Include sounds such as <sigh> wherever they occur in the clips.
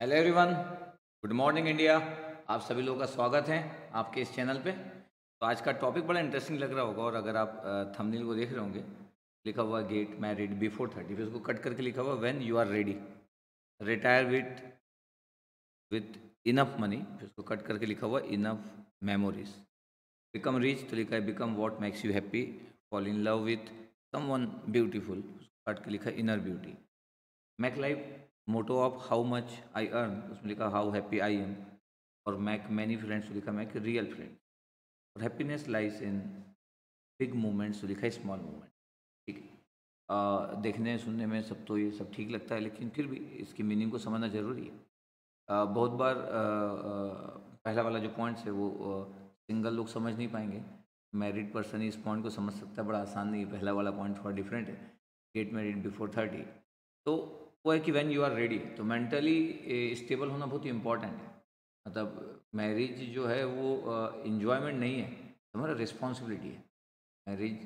Hello everyone good morning India आप सभी लोगों का स्वागत है आपके इस चैनल पे। तो आज का टॉपिक बड़ा इंटरेस्टिंग लग रहा होगा और अगर आप थंबनेल को देख रहे होंगे, लिखा हुआ गेट मैरिड बिफोर थर्टी फिर उसको कट करके लिखा हुआ when you are ready retire with with enough money फिर उसको कट करके लिखा हुआ इनफ मेमोरीज बिकम रिच तो लिखा है become what makes you happy fall in love with someone beautiful cut के लिखा inner beauty make life motto of how much I earn उसमें लिखा हाउ हैप्पी आई एम और मैक मैनी फ्रेंड्स लिखा make real friend. और happiness lies in big moments लिखा है small moment. ठीक। है देखने सुनने में सब तो ये सब ठीक लगता है लेकिन फिर भी इसकी मीनिंग को समझना ज़रूरी है। आ, बहुत बार आ, आ, पहला वाला जो पॉइंट्स है वो सिंगल लोग समझ नहीं पाएँगे। मैरिड पर्सन इस पॉइंट को समझ सकता है बड़ा आसान नहीं है पहला वाला पॉइंट थोड़ा डिफरेंट है गेट मैरिड बिफोर थर्टी। तो वो है कि वैन यू आर रेडी तो मेंटली स्टेबल होना बहुत ही इंपॉर्टेंट है। मतलब मैरिज जो है वो इन्जॉयमेंट नहीं है हमारा रिस्पॉन्सिबिलिटी है। मैरिज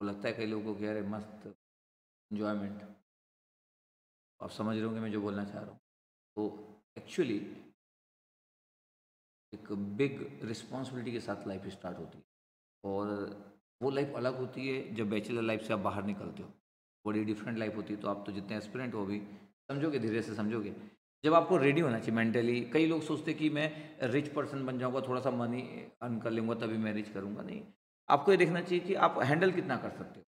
को लगता है कई लोगों को कि अरे मस्त इन्जॉयमेंट आप समझ रहे होंगे मैं जो बोलना चाह रहा हूँ। तो एक्चुअली एक बिग रिस्पॉन्सिबिलिटी के साथ लाइफ स्टार्ट होती है। और वो लाइफ अलग होती है, जब बैचलर लाइफ से आप बाहर निकलते हो। बड़ी डिफरेंट लाइफ होती तो आप तो जितने एस्पिरेंट हो भी, समझोगे, धीरे से समझोगे। जब आपको रेडी होना चाहिए मेंटली कई लोग सोचते कि मैं रिच पर्सन बन जाऊँगा थोड़ा सा मनी अर्न कर लूँगा, तभी मैं रिच करूँगा। नहीं, आपको ये देखना चाहिए कि आप हैंडल कितना कर सकते हो।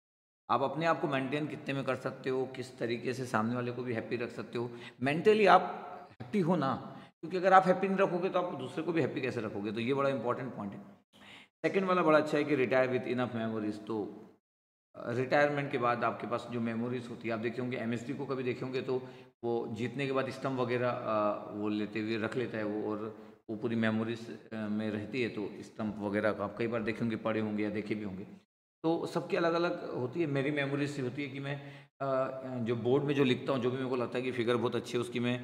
आप अपने आप को मेंटेन कितने में कर सकते हो, किस तरीके से सामने वाले को भी हैप्पी रख सकते हो। मेंटली आप हैप्पी हो ना, क्योंकि अगर आप हैप्पी नहीं रखोगे तो आप दूसरे को भी हैप्पी कैसे रखोगे? तो ये बड़ा इंपॉर्टेंट पॉइंट है। सेकेंड वाला बड़ा अच्छा है कि रिटायर विथ इनफ मेमोरीज तो रिटायरमेंट के बाद आपके पास जो मेमोरीज होती है, आप देखे होंगे एम को कभी देखे होंगे तो वो जीतने के बाद स्टम्प वगैरह वो लेते हुए रख लेता है वो और वो पूरी मेमोरीज में रहती है तो स्टम्प वगैरह को आप कई बार देखे होंगे, पढ़े होंगे या देखे भी होंगे। तो सबकी अलग अलग होती है, मेरी मेमोरीज से होती है कि मैं जो बोर्ड में जो लिखता हूँ, जो भी मेरे को लगता है कि फिगर बहुत अच्छी है, उसकी मैं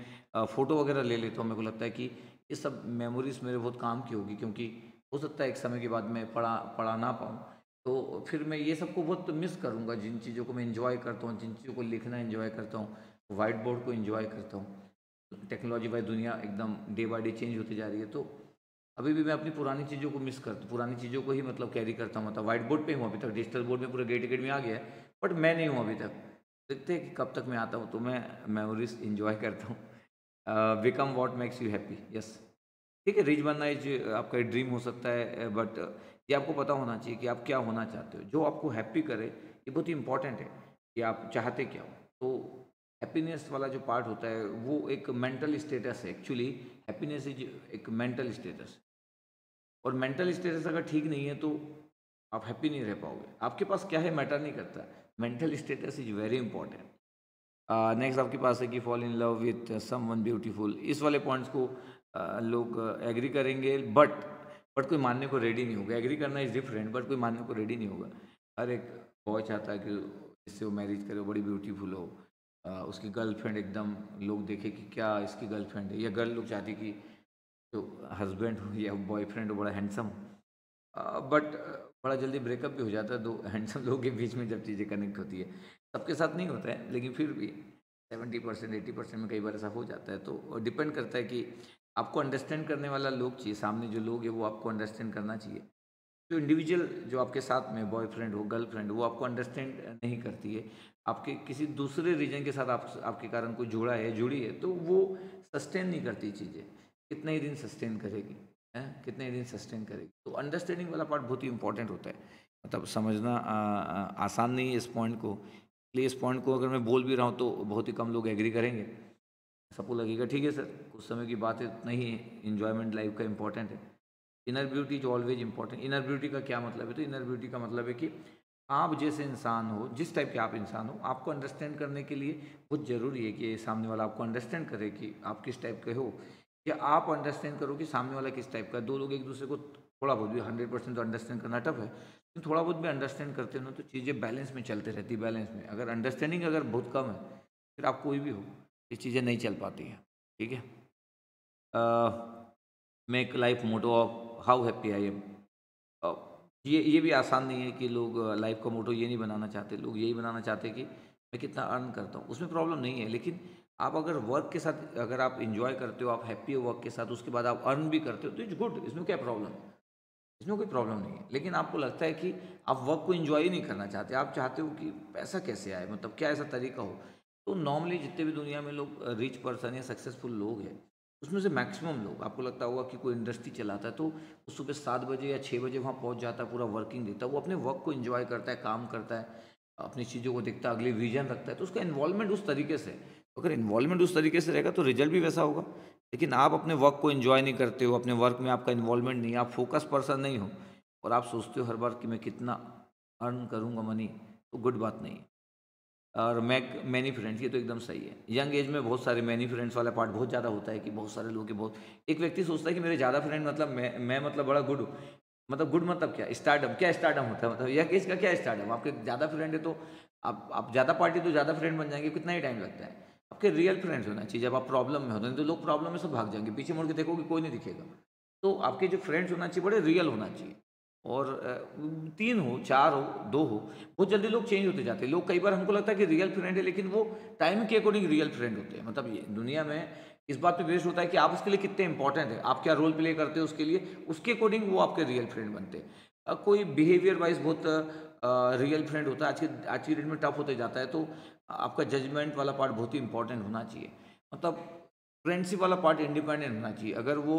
फ़ोटो वगैरह ले लेता हूँ। मेरे को लगता है कि ये सब मेमोरीज मेरे बहुत काम की होगी, क्योंकि हो सकता है एक समय के बाद मैं पढ़ा पढ़ा ना पाऊँ। तो फिर मैं ये सबको बहुत मिस करूँगा, जिन चीज़ों को मैं इन्जॉय करता हूँ, जिन चीज़ों को लिखना इन्जॉय करता हूँ वाइट बोर्ड को इन्जॉय करता हूँ। टेक्नोलॉजी बाई दुनिया एकदम डे बाई डे चेंज होती जा रही है तो अभी भी मैं अपनी पुरानी चीज़ों को मिस करता पुरानी चीज़ों को ही मतलब कैरी करता हूँ मतलब वाइट बोर्ड पे हूँ अभी तक डिजिटल बोर्ड में पूरे गेट गेट में आ गया है बट मैं नहीं हूँ अभी तक। देखते हैं कि कब तक मैं आता हूँ तो मैं मेमोरीज इन्जॉय करता हूँ। Become what makes you happy yes ठीक है रिच बनना इज़ आपका ड्रीम हो सकता है बट ये आपको पता होना चाहिए कि आप क्या होना चाहते हो। जो आपको हैप्पी करे ये बहुत ही इंपॉर्टेंट है कि आप चाहते क्या हो। तो हैप्पीनेस वाला जो पार्ट होता है वो एक मेंटल स्टेटस है एक्चुअली हैप्पीनेस इज़ एक मेंटल स्टेटस और मेंटल स्टेटस अगर ठीक नहीं है तो आप हैप्पी नहीं रह पाओगे। आपके पास क्या है मैटर नहीं करता। Mental status is very important next आपके पास है कि fall in love with someone beautiful इस वाले पॉइंट्स को uh, लोग एग्री करेंगे बट बट कोई मानने को रेडी नहीं होगा। एग्री करना इज़ डिफरेंट बट कोई मानने को रेडी नहीं होगा। हर एक बॉय चाहता है कि इससे वो मैरिज करे बड़ी ब्यूटीफुल हो। आ, उसकी गर्लफ्रेंड एकदम लोग देखे कि क्या इसकी गर्लफ्रेंड है। या गर्ल लोग चाहती कि जो हस्बैंड हो या बॉयफ्रेंड हो बड़ा हैंडसम हो बट बड़ा जल्दी ब्रेकअप भी हो जाता है। दो हैंडसम लोगों के बीच में जब चीज़ें कनेक्ट होती है। सबके साथ नहीं होता है लेकिन फिर भी सेवेंटी परसेंट एटी परसेंट में कई बार ऐसा हो जाता है। तो डिपेंड करता है कि आपको अंडरस्टैंड करने वाला लोग चाहिए सामने जो लोग है वो आपको अंडरस्टैंड करना चाहिए। जो इंडिविजुअल जो आपके साथ में बॉयफ्रेंड हो गर्लफ्रेंड वो आपको अंडरस्टैंड नहीं करती है। आपके किसी दूसरे रीजन के साथ आप आपके कारण कोई जुड़ा है जुड़ी है तो वो सस्टेन नहीं करती चीज़ें। कितने ही दिन सस्टेन करेगी है? कितने ही दिन सस्टेन करेगी। तो अंडरस्टैंडिंग वाला पार्ट बहुत ही इंपॉर्टेंट होता है। मतलब समझना आ, आ, आसान नहीं है इस पॉइंट को। इसलिए इस पॉइंट को अगर मैं बोल भी रहा हूँ तो बहुत ही कम लोग एग्री करेंगे। सबको लगेगा, ठीक है सर, कुछ समय की बात है, नहीं है इन्जॉयमेंट लाइफ का इंपॉर्टेंट है। Inner beauty is always important inner beauty का क्या मतलब है? तो इनर ब्यूटी का मतलब है कि आप जैसे इंसान हो, जिस टाइप के आप इंसान हो, आपको अंडरस्टैंड करने के लिए बहुत ज़रूरी है कि सामने वाला आपको अंडरस्टैंड करे कि आप किस टाइप के हो। या आप अंडरस्टैंड करो कि सामने वाला किस टाइप का दो लोग एक दूसरे को थोड़ा बहुत भी हंड्रेड परसेंट तो अंडरस्टैंड करना टफ है। लेकिन थोड़ा बहुत भी अंडरस्टैंड करते हो ना तो चीज़ें बैलेंस में चलते रहती बैलेंस में। अगर अंडरस्टैंडिंग अगर बहुत कम है, फिर आप कोई भी हो ये चीज़ें नहीं चल पाती हैं, ठीक है? Make life motto of how happy I am ये ये भी आसान नहीं है कि लोग लाइफ का मोटो ये नहीं बनाना चाहते, लोग यही बनाना चाहते कि मैं कितना अर्न करता हूँ, उसमें प्रॉब्लम नहीं है, लेकिन आप अगर वर्क के साथ, अगर आप इन्जॉय करते हो, आप हैप्पी हो वर्क के साथ, उसके बाद आप अर्न भी करते हो तो इट्स गुड इसमें क्या प्रॉब्लम इसमें कोई प्रॉब्लम नहीं है, लेकिन आपको लगता है कि आप वर्क को इन्जॉय ही नहीं करना चाहते, आप चाहते हो कि पैसा कैसे आए मतलब क्या ऐसा तरीका हो तो नॉर्मली जितने भी दुनिया में लोग रिच पर्सन या सक्सेसफुल लोग हैं, उसमें से मैक्सिमम लोग, आपको लगता होगा कि कोई इंडस्ट्री चलाता है तो वो सुबह सात बजे या छः बजे वहाँ पहुँच जाता है, पूरा वर्किंग देता है, वो अपने वर्क को इन्जॉय करता है, काम करता है, अपनी चीज़ों को देखता है, अगली विजन रखता है तो उसका इन्वॉल्वमेंट उस तरीके से अगर इन्वॉल्वमेंट उस तरीके से रहेगा तो रिज़ल्ट भी वैसा होगा। लेकिन आप अपने वर्क को इन्जॉय नहीं करते हो, अपने वर्क में आपका इन्वॉल्वमेंट नहीं आप फोकस पर्सन नहीं हो, और आप सोचते हो हर बार कि मैं कितना अर्न करूँगा मनी तो गुड बात नहीं है। और मैक मैनी फ्रेंड्स ये तो एकदम सही है। यंग एज में बहुत सारे मैनी फ्रेंड्स वाला पार्ट बहुत ज़्यादा होता है कि बहुत सारे लोग के बहुत, एक व्यक्ति सोचता है कि मेरे ज़्यादा फ्रेंड मतलब मैं मैं मतलब बड़ा गुड मतलब गुड मतलब क्या? स्टार्टअप क्या स्टार्टअप होता है? मतलब यह केस का क्या स्टार्टअप आपके ज़्यादा फ्रेंड है तो आप आप ज़्यादा पार्टी तो ज़्यादा फ्रेंड बन जाएँगे, कितना ही टाइम लगता है। आपके रियल फ्रेंड्स होना चाहिए। जब आप प्रॉब्लम में होते हैं तो लोग प्रॉब्लम में सब भाग जाएँगे। पीछे मुड़ के देखोगे कोई नहीं दिखेगा। तो आपके जो फ्रेंड्स होना चाहिए, बड़े रियल होना चाहिए। और तीन हो, चार हो, दो हो, बहुत जल्दी लोग चेंज होते जाते हैं। लोग कई बार हमको लगता है कि रियल फ्रेंड है, लेकिन वो टाइम के अकॉर्डिंग रियल फ्रेंड होते हैं। मतलब ये दुनिया में इस बात पे बेस्ड होता है कि आप उसके लिए कितने इंपॉर्टेंट है। आप क्या रोल प्ले करते हो उसके लिए, उसके अकॉर्डिंग वो आपके रियल फ्रेंड बनते हैं। कोई बिहेवियर वाइज बहुत रियल फ्रेंड होता है, आज की आज की डेट में टफ होते जाता है तो आपका जजमेंट वाला पार्ट बहुत ही इंपॉर्टेंट होना चाहिए। मतलब फ्रेंडशिप वाला पार्ट इंडिपेंडेंट होना चाहिए। अगर वो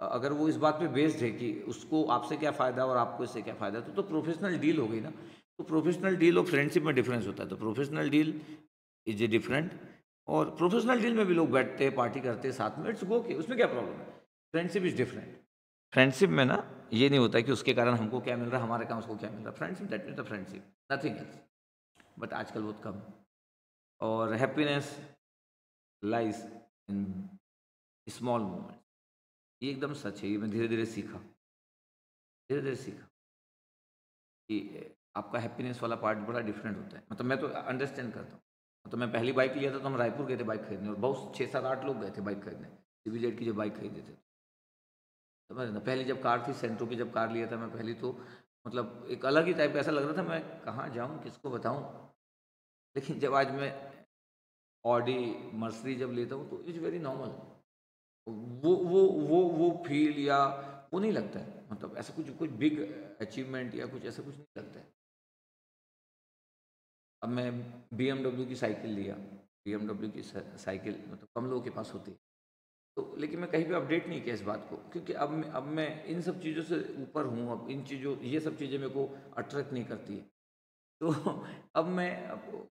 अगर वो इस बात पे बेस्ड है कि उसको आपसे क्या फ़ायदा और आपको इससे क्या फ़ायदा तो तो प्रोफेशनल डील हो गई ना। तो प्रोफेशनल डील और फ्रेंडशिप में डिफरेंस होता है। तो professional deal is a different और प्रोफेशनल डील में भी लोग बैठते हैं पार्टी करते हैं साथ में इट्स गो के उसमें क्या प्रॉब्लम है? फ्रेंडशिप इज़ डिफरेंट फ्रेंडशिप में ना ये नहीं होता कि उसके कारण हमको क्या मिल रहा है हमारे काम उसको क्या मिल रहा। है friendship that mean the friendship nothing else but आजकल बहुत कम। और happiness lies in small moment ये एकदम सच है, ये मैं धीरे धीरे सीखा। धीरे धीरे सीखा कि आपका हैप्पीनेस वाला पार्ट बड़ा डिफरेंट होता है। मतलब मैं तो अंडरस्टैंड करता हूँ। तो मैं पहली बाइक लिया था तो हम रायपुर गए थे बाइक खरीदने और बहुत छः सात आठ लोग गए थे बाइक खरीदने। सी की जब बाइक खरीदे थे। समझ ना? पहली जब कार थी सेंट्रो की जब कार लिया था मैं पहली तो मतलब एक अलग ही टाइप ऐसा लग रहा था, मैं कहाँ जाऊँ, किसको बताऊँ? लेकिन जब आज मैं ऑडी मर्सरी जब लेता हूँ तो इट्स वेरी नॉर्मल वो वो वो वो फील या वो नहीं लगता है। मतलब ऐसा कुछ कुछ बिग अचीवमेंट या कुछ ऐसा कुछ नहीं लगता है। अब मैं बी की साइकिल लिया। बी की साइकिल मतलब कम लोगों के पास होती है। तो लेकिन मैं कहीं पे अपडेट नहीं किया इस बात को, क्योंकि अब मैं अब मैं इन सब चीज़ों से ऊपर हूँ, अब इन चीज़ों, ये सब चीज़ें मेरे को अट्रैक्ट नहीं करती है। तो <laughs> अब मैं, अब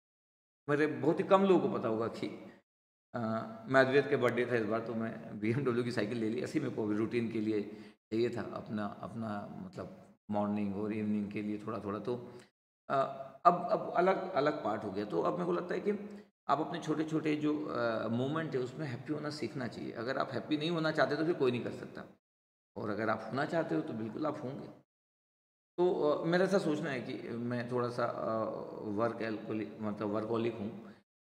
मेरे बहुत ही कम लोगों को पता होगा कि मैं अद्वैत के बर्थडे था इस बार तो मैं बीएमडब्ल्यू की साइकिल ले ली। ऐसी मेरे को रूटीन के लिए चाहिए था अपना अपना मतलब मॉर्निंग और इवनिंग के लिए थोड़ा थोड़ा तो आ, अब अब अलग अलग पार्ट हो गया। तो अब मेरे को लगता है कि आप अपने छोटे छोटे जो मोमेंट है उसमें हैप्पी होना सीखना चाहिए। अगर आप हैप्पी नहीं होना चाहते तो फिर कोई नहीं कर सकता। और अगर आप होना चाहते हो तो बिल्कुल आप होंगे। तो आ, मेरा ऐसा सोचना है कि मैं थोड़ा सा वर्क एल्कोलिक मतलब वर्कोलिक हूँ।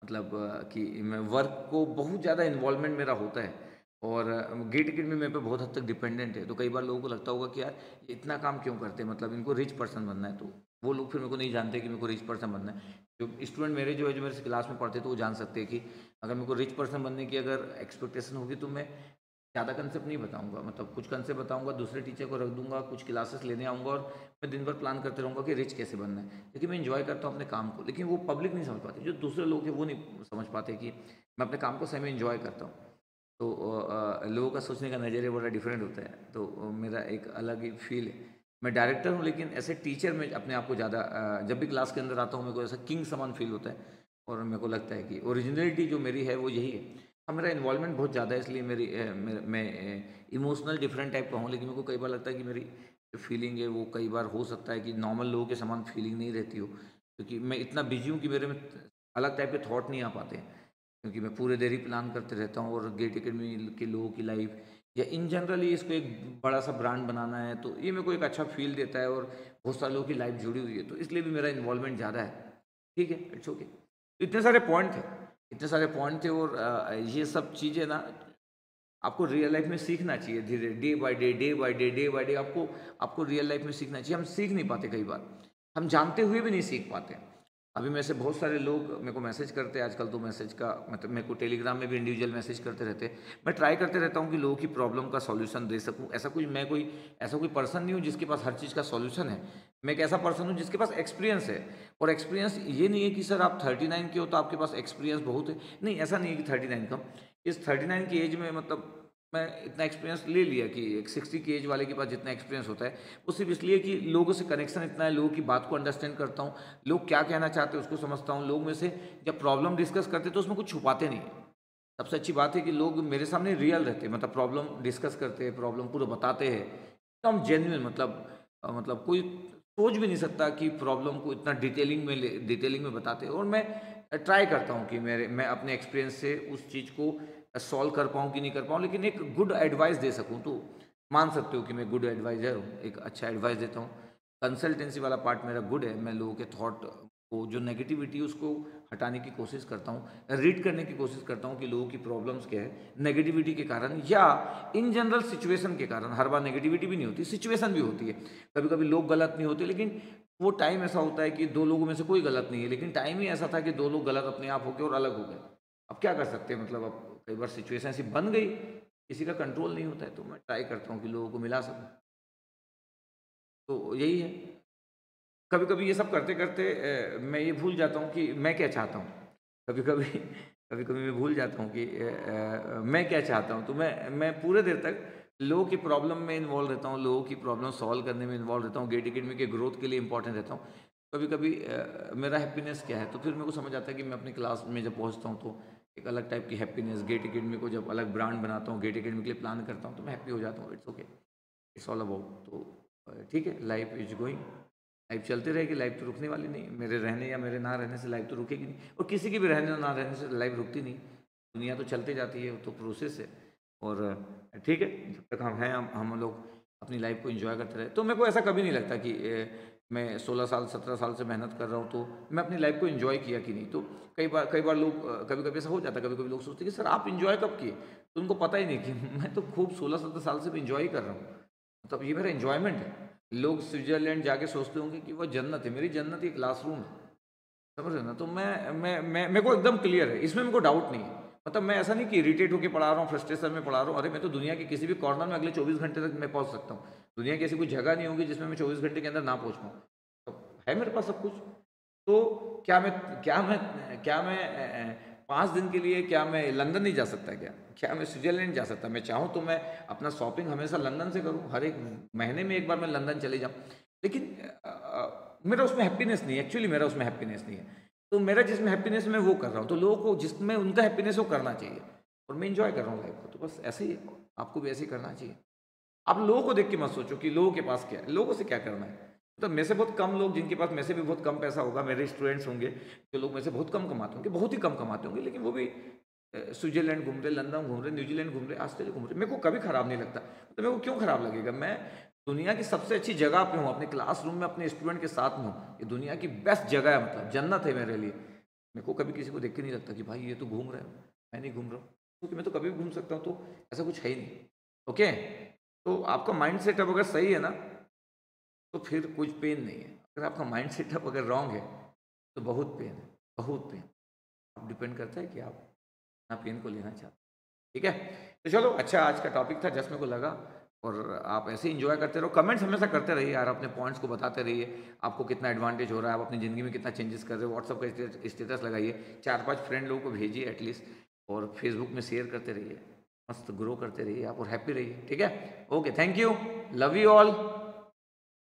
मतलब कि मैं वर्क को बहुत ज़्यादा इन्वॉल्वमेंट मेरा होता है और गेट टिकट में मेरे पे बहुत हद तक डिपेंडेंट है। तो कई बार लोगों को लगता होगा कि यार इतना काम क्यों करते हैं? मतलब इनको रिच पर्सन बनना है तो वो लोग फिर मेरे को नहीं जानते कि मेरे को रिच पर्सन बनना है। जो स्टूडेंट मेरे, जो है, जो मेरे क्लास में पढ़ते तो वो जान सकते हैं कि अगर मेरे को रिच पर्सन बनने की अगर एक्सपेक्टेशन होगी तो मैं ज़्यादा कंसेप्ट नहीं बताऊँगा। मतलब कुछ कंसेप्ट बताऊँगा, दूसरे टीचर को रख दूँगा, कुछ क्लासेस लेने आऊँगा और मैं दिन भर प्लान करते रहूँगा कि रिच कैसे बनना है। लेकिन मैं इन्जॉय करता हूँ अपने काम को, लेकिन वो पब्लिक नहीं समझ पाती। जो दूसरे लोग हैं, वो नहीं समझ पाते कि मैं अपने काम को सही में इन्जॉय करता हूँ। तो लोगों का सोचने का नज़रिया बड़ा डिफरेंट होता है। तो मेरा एक अलग ही फील है। मैं डायरेक्टर हूँ, लेकिन ऐसे टीचर में अपने आप को ज़्यादा जब भी क्लास के अंदर आता हूँ, मेरे को ऐसा किंग समान फील होता है। और मेरे को लगता है कि ओरिजिनलिटी जो मेरी है, वो यही है। अब मेरा इन्वॉल्वमेंट बहुत ज़्यादा है, इसलिए मेरी मैं इमोशनल डिफरेंट टाइप का हूँ, लेकिन मेरे को कई बार लगता है कि मेरी जो फीलिंग है, वो कई बार हो सकता है कि नॉर्मल लोगों के समान फीलिंग नहीं रहती हो, क्योंकि मैं इतना बिज़ी हूँ कि मेरे में अलग टाइप के थॉट नहीं आ पाते क्योंकि मैं पूरे देर ही प्लान करते रहता हूँ और गेट अकेडमी के लोगों की लाइफ या इन जनरली इसको एक बड़ा सा ब्रांड बनाना है तो ये मेरे को एक अच्छा फील देता है और बहुत सारे लोगों की लाइफ जुड़ी हुई है तो इसलिए भी मेरा इन्वॉल्वमेंट ज़्यादा है। ठीक है? इट्स ओके इतने सारे पॉइंट थे। इतने सारे पॉइंट थे और ये सब चीज़ें ना, आपको रियल लाइफ में सीखना चाहिए धीरे day by day day by day day by day आपको आपको रियल लाइफ में सीखना चाहिए। हम सीख नहीं पाते कई बार। हम जानते हुए भी नहीं सीख पाते। अभी में से बहुत सारे लोग मेरे को मैसेज करते हैं, आजकल तो मैसेज का मतलब मेरे को टेलीग्राम में भी इंडिविजुअल मैसेज करते रहते हैं। मैं ट्राई करते रहता हूँ कि लोगों की प्रॉब्लम का सॉल्यूशन दे सकूँ। ऐसा कोई, मैं कोई, ऐसा कोई पर्सन नहीं हूँ जिसके पास हर चीज़ का सॉल्यूशन है। मैं एक ऐसा पर्सन हूँ जिसके पास एक्सपीरियंस है। और एक्सपीरियंस ये नहीं है कि सर आप थर्टी नाइन के हो तो आपके पास एक्सपीरियंस बहुत है। नहीं, ऐसा नहीं है कि थर्टी नाइन का। इस थर्टी नाइन की एज में मतलब मैं इतना एक्सपीरियंस ले लिया कि एक सिक्सटी की एज वाले के पास जितना एक्सपीरियंस होता है, वो सिर्फ़ इसलिए कि लोगों से कनेक्शन इतना है, लोगों की बात को अंडरस्टैंड करता हूँ, लोग क्या कहना चाहते हैं उसको समझता हूँ, लोग में से जब प्रॉब्लम डिस्कस करते तो उसमें कुछ छुपाते नहीं है। सबसे अच्छी बात है कि लोग मेरे सामने रियल रहते हैं मतलब प्रॉब्लम डिस्कस करते हैं प्रॉब्लम पूरा बताते हैं। एकदम जेन्यून मतलब मतलब कोई सोच भी नहीं सकता कि प्रॉब्लम को इतना डिटेलिंग में डिटेलिंग में बताते और मैं ट्राई करता हूँ कि मेरे, मैं अपने एक्सपीरियंस से उस चीज़ को सॉल्व कर पाऊँ कि नहीं कर पाऊँ, लेकिन एक गुड एडवाइस दे सकूँ तो मान सकते हो कि मैं गुड एडवाइज़र हूँ, एक अच्छा एडवाइस देता हूँ। कंसल्टेंसी वाला पार्ट मेरा गुड है, मैं लोगों के थॉट को, जो नेगेटिविटी उसको हटाने की कोशिश करता हूँ रीड करने की कोशिश करता हूँ कि लोगों की प्रॉब्लम्स क्या है नेगेटिविटी के कारण या इन जनरल सिचुएशन के कारण। हर बार नेगेटिविटी भी नहीं होती सिचुएशन भी होती है। कभी कभी लोग गलत नहीं होते, लेकिन वो टाइम ऐसा होता है कि दो लोगों में से कोई गलत नहीं है, लेकिन टाइम ही ऐसा था कि दो लोग गलत अपने आप हो गए और अलग हो गए। अब क्या कर सकते हैं मतलब अब कई बार सिचुएशन ऐसी बन गई, किसी का कंट्रोल नहीं होता है तो मैं ट्राई करता हूँ कि लोगों को मिला सकूँ। तो यही है। कभी कभी ये सब करते करते मैं ये भूल जाता हूँ कि मैं क्या चाहता हूँ। कभी कभी कभी कभी मैं भूल जाता हूँ कि मैं क्या चाहता हूँ। तो मैं मैं पूरे देर तक लोगों की प्रॉब्लम में इन्वॉल्व रहता हूँ, लोगों की प्रॉब्लम सॉल्व करने में इन्वॉल्व रहता हूँ गेट अकेडमी के ग्रोथ के लिए इंपॉर्टेंट रहता हूँ। कभी कभी मेरा हैप्पीनेस क्या है? तो फिर मेरे को समझ आता है कि मैं अपनी क्लास में जब पहुँचता हूँ तो एक अलग टाइप की हैप्पीनेस गेट अकेडमी को जब अलग ब्रांड बनाता हूँ गेट अकेडमी के लिए प्लान करता हूँ तो मैं हैप्पी हो जाता हूँ it's okay it's all about तो ठीक है लाइफ इज़ गोइंग लाइफ चलती रहेगी लाइफ तो रुकने वाली नहीं, मेरे रहने या मेरे ना रहने से लाइफ तो रुकेगी नहीं, और किसी की भी रहने ना रहने से लाइफ रुकती नहीं. दुनिया तो चलती जाती है तो प्रोसेस है, और ठीक है, जब तक हम हैं, हम हम लोग अपनी लाइफ को इन्जॉय करते रहे तो मेरे को ऐसा कभी नहीं लगता कि मैं 16 साल 17 साल से मेहनत कर रहा हूँ तो मैं अपनी लाइफ को इन्जॉय किया कि नहीं? तो कई बार कई बार लोग कभी कभी ऐसा हो जाता है कभी कभी लोग सोचते कि, सर, आप इन्जॉय कब किए? तो उनको पता ही नहीं कि <laughs> मैं तो खूब सोलह, सत्रह साल से भी इन्जॉय कर रहा हूँ। मतलब ये मेरा इन्जॉयमेंट है। लोग स्विट्जरलैंड जाके सोचते होंगे कि वो जन्नत है, मेरी जन्नत एक क्लासरूम है। समझ रहे ना? तो मैं मैं मैं, मेरे को एकदम क्लियर है। इसमें मेरे को डाउट नहीं है। मतलब मैं ऐसा नहीं कि इरीटेट होकर पढ़ा रहा हूँ फ्रस्ट्रेशन में पढ़ा रहा हूँ। अरे, मैं तो दुनिया के किसी भी कॉर्नर में अगले चौबीस घंटे तक मैं पहुँच सकता हूँ। दुनिया की ऐसी कोई जगह नहीं होगी जिसमें मैं चौबीस घंटे के अंदर ना पहुँच पाऊँ। तो है मेरे पास सब कुछ। तो क्या मैं क्या मैं क्या मैं पाँच दिन के लिए क्या मैं लंदन नहीं जा सकता क्या? क्या मैं स्विट्जरलैंड जा सकता? मैं चाहूँ तो मैं अपना शॉपिंग हमेशा लंदन से करूँ। हर एक महीने में एक बार मैं लंदन चले जाऊँ। लेकिन मेरा उसमें हैप्पीनेस नहीं है। एक्चुअली मेरा उसमें हैप्पीनेस नहीं है। तो मेरा जिसमें हैप्पीनेस मैं वो कर रहा हूँ तो लोगों को जिसमें उनका हैप्पीनेस वो करना चाहिए और मैं इन्जॉय कर रहा हूँ लाइफ को तो बस ऐसे ही आपको भी ऐसे ही करना चाहिए। आप लोगों को देख के मत सोचो कि लोगों के पास क्या है, लोगों से क्या करना है। तो मेरे से बहुत कम लोग जिनके पास में से भी बहुत कम पैसा होगा, मेरे स्टूडेंट्स होंगे, जो लोग मेरे से बहुत कम कमाते होंगे, बहुत ही कम कमाते होंगे, लेकिन वो भी स्विट्जरलैंड घूम रहे, लंदन घूम रहे, न्यूजीलैंड घूम रहे, ऑस्ट्रेलिया घूम रहे। मेरे को कभी खराब नहीं लगता। तो मेरे को क्यों खराब लगेगा? मैं दुनिया की सबसे अच्छी जगह पे हूँ, अपने क्लासरूम में, अपने स्टूडेंट के साथ में हूँ। ये दुनिया की बेस्ट जगह है मतलब जन्नत है मेरे लिए। मेरे को कभी किसी को देख के नहीं लगता कि भाई ये तो घूम रहे हो, मैं नहीं घूम रहा हूँ। क्योंकि मैं तो कभी भी घूम सकता हूँ तो ऐसा कुछ है ही नहीं। ओके? तो आपका माइंड सेटअप अगर सही है ना तो फिर कुछ पेन नहीं है। अगर आपका माइंड सेटअप अगर रॉन्ग है तो बहुत पेन है, बहुत पेन आप डिपेंड करता है कि आप अपना पेन को लेना चाहते ठीक है? तो चलो अच्छा आज का टॉपिक था, जस्ट मेरे को लगा, और आप ऐसे इंजॉय करते रहो। कमेंट्स हमेशा करते रहिए यार, अपने पॉइंट्स को बताते रहिए। आपको कितना एडवांटेज हो रहा है, आप अपनी ज़िंदगी में कितना चेंजेस कर रहे हो। व्हाट्सअप का स्टेटस लगाइए। चार पाँच फ्रेंड लोगों को भेजिए एटलीस्ट और फेसबुक में शेयर करते रहिए। मस्त ग्रो करते रहिए आप, और हैप्पी रहिए। ठीक है? Okay thank you love you all